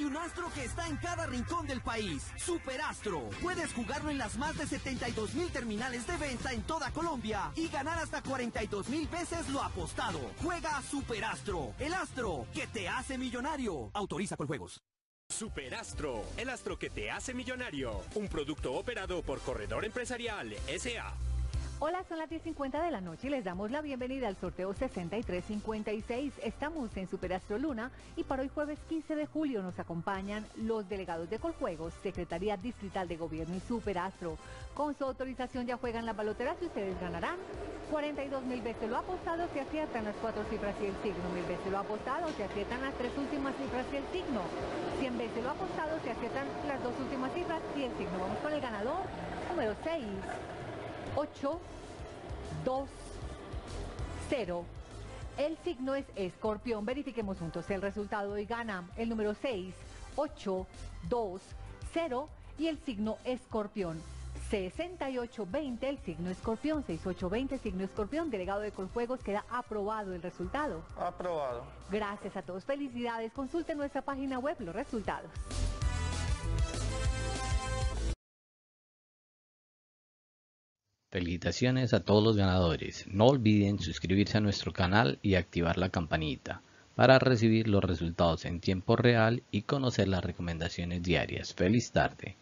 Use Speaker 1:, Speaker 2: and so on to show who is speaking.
Speaker 1: Hay un astro que está en cada rincón del país. Superastro. Puedes jugarlo en las más de 72 mil terminales de venta en toda Colombia y ganar hasta 42 mil veces lo apostado. Juega Superastro. El astro que te hace millonario. Autoriza con juegos.
Speaker 2: Superastro, el astro que te hace millonario. Un producto operado por Corredor Empresarial SA.
Speaker 3: Hola, son las 10.50 de la noche y les damos la bienvenida al sorteo 6356. Estamos en Superastro Luna y para hoy jueves 15 de julio nos acompañan los delegados de Coljuegos, Secretaría Distrital de Gobierno y Superastro. Con su autorización ya juegan las baloteras y ustedes ganarán 42 mil veces lo apostado, se aciertan las cuatro cifras y el signo, mil veces lo apostado, se aciertan las tres últimas cifras y el signo, 100 veces lo apostado, se aciertan las dos últimas cifras y el signo. Vamos con el ganador, número 6. 8, 2, 0. El signo es escorpión. Verifiquemos juntos el resultado y gana el número 6, 8, 2, 0 y el signo escorpión. 6820, el signo escorpión, 6820, signo escorpión, delegado de Coljuegos, queda aprobado el resultado.
Speaker 4: Aprobado.
Speaker 3: Gracias a todos, felicidades, consulte nuestra página web los resultados.
Speaker 5: Felicitaciones a todos los ganadores. No olviden suscribirse a nuestro canal y activar la campanita para recibir los resultados en tiempo real y conocer las recomendaciones diarias. Feliz tarde.